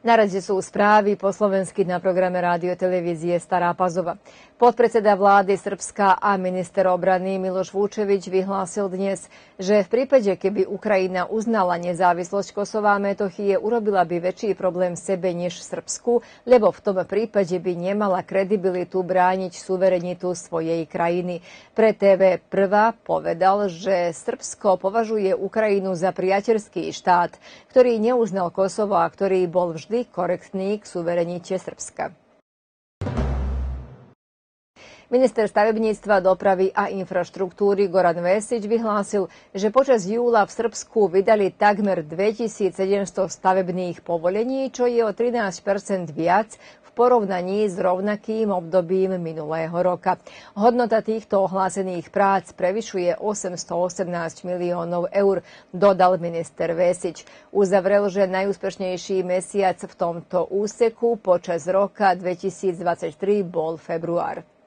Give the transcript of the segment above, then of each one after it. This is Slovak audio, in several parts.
Na rade sú správy po slovensky na programe rádio televízie Stará Pazova. Podpredseda vlády Srbska a minister obrany Miloš Vúčevič vyhlásil dnes, že v prípade, keby Ukrajina uznala nezávislosť Kosova a Metochie, urobila by väčší problém sebe než Srbsku, lebo v tom prípade by nemala kredibilitu brániť suverenitu svojej krajiny. Pre TV prvá povedal, že Srbsko považuje Ukrajinu za priateľský štát, ktorý neuznal Kosovo a ktorý bol vždy korektný k suverenite Srbska. Minister stavebníctva, dopravy a infraštruktúry Goran Vesič vyhlásil, že počas júla v Srbsku vydali takmer 2700 stavebných povolení, čo je o 13 viac v porovnaní s rovnakým obdobím minulého roka. Hodnota týchto ohlásených prác prevyšuje 818 miliónov eur, dodal minister Vesič. Uzavrel, že najúspešnejší mesiac v tomto úseku počas roka 2023 bol február.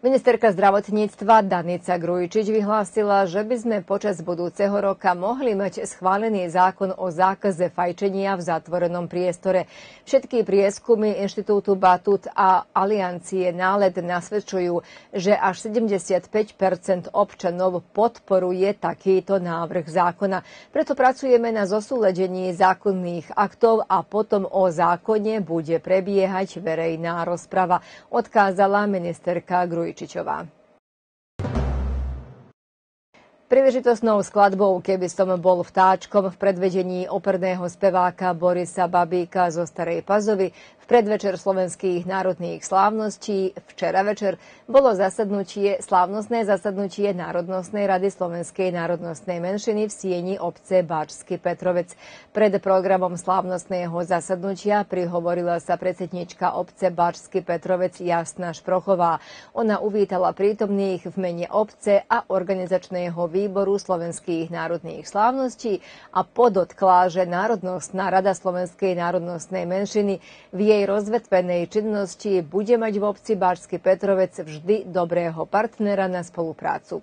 Ministerka zdravotníctva Danica Grujčič vyhlásila, že by sme počas budúceho roka mohli mať schválený zákon o zákaze fajčenia v zatvorenom priestore. Všetky prieskumy Inštitútu Batut a Aliancie náled nasvedčujú, že až 75% občanov podporuje takýto návrh zákona. Preto pracujeme na zosúledení zákonných aktov a potom o zákone bude prebiehať verejná rozprava, odkázala ministerka Grujčič. Vujčićova. Príležitosnou skladbou Keby som bol vtáčkom v predvedení operného speváka Borisa Babíka zo Starej Pazovy predvečer slovenských národných slávností včera večer bolo zasadnutie, slávnostné zasadnutie Národnostnej rady Slovenskej národnostnej menšiny v sieni obce Báčsky Petrovec. Pred programom slávnostného zasadnutia prihovorila sa predsednička obce Báčsky Petrovec Jasna Šprochová. Ona uvítala prítomných v mene obce a organizačného výboru slovenských národných slávností a podotkla, že Národnostná rada Slovenskej národnostnej menšiny v jej rozvetvenej činnosti bude mať v obci Bársky Petrovec vždy dobrého partnera na spoluprácu.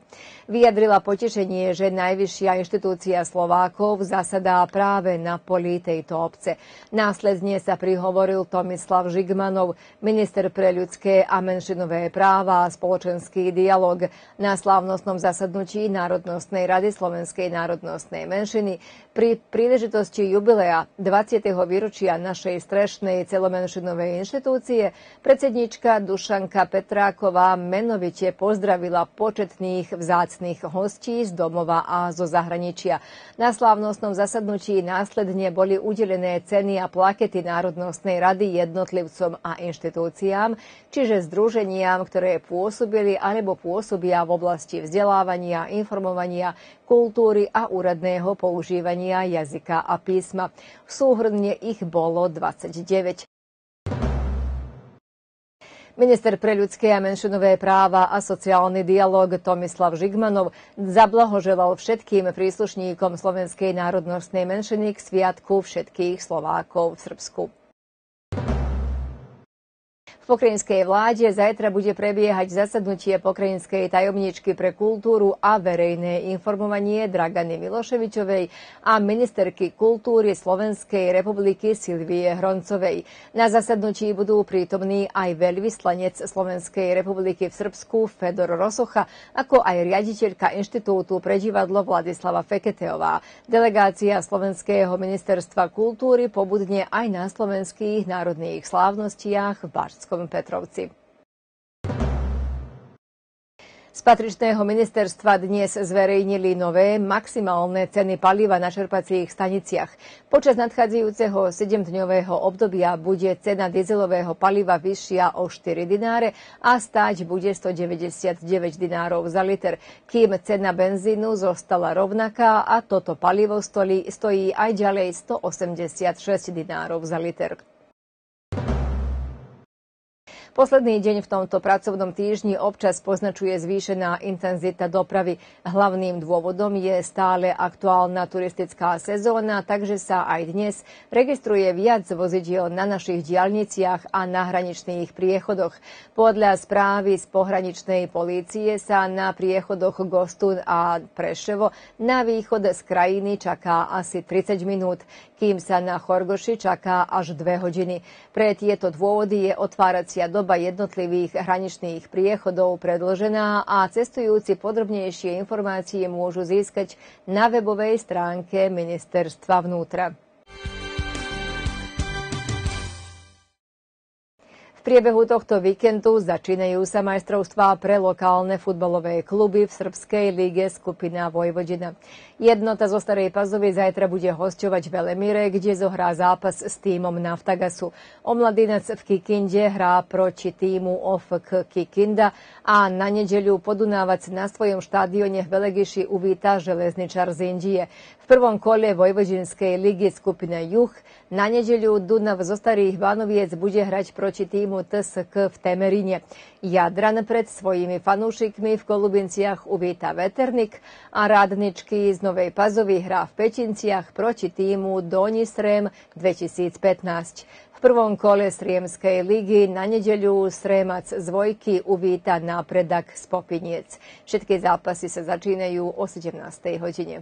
Vyjadrila potešenie, že najvyššia inštitúcia Slovákov zasadá práve na poli tejto obce. Následne sa prihovoril Tomislav Žigmanov, minister pre ľudské a menšinové práva a spoločenský dialog na slávnostnom zasadnutí Národnostnej rady Slovenskej národnostnej menšiny pri príležitosti jubilea 20. výročia našej strešnej celomenšiny menšinovej inštitúcie, predsednička Dušanka Petráková menovite pozdravila početných vzácných hostí z domova a zo zahraničia. Na slávnostnom zasadnutí následne boli udelené ceny a plakety Národnostnej rady jednotlivcom a inštitúciám, čiže združeniam, ktoré pôsobili alebo pôsobia v oblasti vzdelávania, informovania, kultúry a úradného používania jazyka a písma. Súhrne ich bolo 29. Minister pre ľudské a menšinové práva a sociálny dialog Tomislav Žigmanov zablahoželal všetkým príslušníkom slovenskej národnostnej menšiny k sviatku všetkých Slovákov v Srbsku pokrajinskej vláde zajtra bude prebiehať zasadnutie pokrajinskej tajomničky pre kultúru a verejné informovanie Dragany Miloševičovej a ministerky kultúry Slovenskej republiky Silvie Hroncovej. Na zasadnutí budú prítomní aj veľvyslanec Slovenskej republiky v Srbsku Fedor Rosocha, ako aj riaditeľka Inštitútu pre divadlo Vladislava Feketeová. Delegácia Slovenského ministerstva kultúry pobudne aj na slovenských národných slávnostiach v Barskom Slovenskom Petrovci. Z patričného ministerstva dnes zverejnili nové maximálne ceny paliva na čerpacích staniciach. Počas nadchádzajúceho 7-dňového obdobia bude cena dizelového paliva vyššia o 4 dináre a stáť bude 199 dinárov za liter, kým cena benzínu zostala rovnaká a toto palivo stojí aj ďalej 186 dinárov za liter. Posledný deň v tomto pracovnom týždni občas poznačuje zvýšená intenzita dopravy. Hlavným dôvodom je stále aktuálna turistická sezóna, takže sa aj dnes registruje viac vozidiel na našich diálniciach a na hraničných priechodoch. Podľa správy z pohraničnej polície sa na priechodoch Gostun a Preševo na východ z krajiny čaká asi 30 minút, kým sa na Chorgoši čaká až 2 hodiny. Pre tieto dôvody je otváracia doba doba jednotlivých hraničných priechodov predložená a cestujúci podrobnejšie informácie môžu získať na webovej stránke Ministerstva vnútra. Priebehu tohto víkendu začínajú sa majstrovstvá pre lokálne futbalové kluby v Srbskej lige skupina Vojvodina. Jednota zo Starej Pazovy zajtra bude hosťovať Velemire, kde zohrá zápas s týmom Naftagasu. Omladinec v Kikinde hrá proti týmu OFK Kikinda a na nedeľu Podunávac na svojom štádione v Velegiši uvíta železničar z Indie. V prvom kole Vojvodinskej ligy skupina Juh na nedeľu Dunav zo Starých Banoviec bude hrať proti týmu TSK v Temeríne. Jadran pred svojimi fanúšikmi v Kolubinciach uvíta Veternik a rádničky z Novej Pazovy hrá v Pečinciach proti týmu Donistrem 2015. V prvom kole Sriemskej ligy na nedeľu Sremac z Vojky uvíta nápredak z Popiniec. Všetky zápasy sa začínajú o 17. hodine.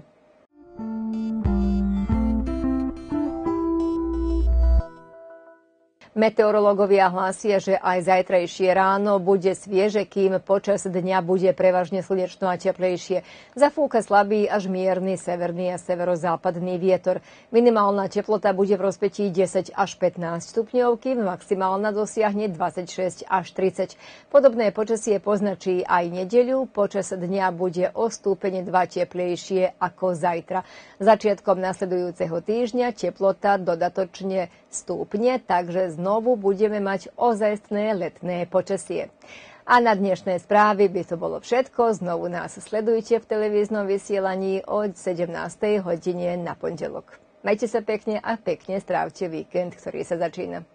Meteorológovia hlásia, že aj zajtrajšie ráno bude svieže, kým počas dňa bude prevažne slnečno a teplejšie. Zafúka slabý až mierny severný a severozápadný vietor. Minimálna teplota bude v rozpetí 10 až 15 stupňov, kým maximálna dosiahne 26 až 30. Podobné počasie poznačí aj nedeľu. Počas dňa bude o stúpenie 2 teplejšie ako zajtra. Začiatkom nasledujúceho týždňa teplota dodatočne stúpne, takže znovu budeme mať ozajstné letné počasie. A na dnešné správy by to bolo všetko. Znovu nás sledujte v televíznom vysielaní od 17. hodine na pondelok. Majte sa pekne a pekne strávte víkend, ktorý sa začína.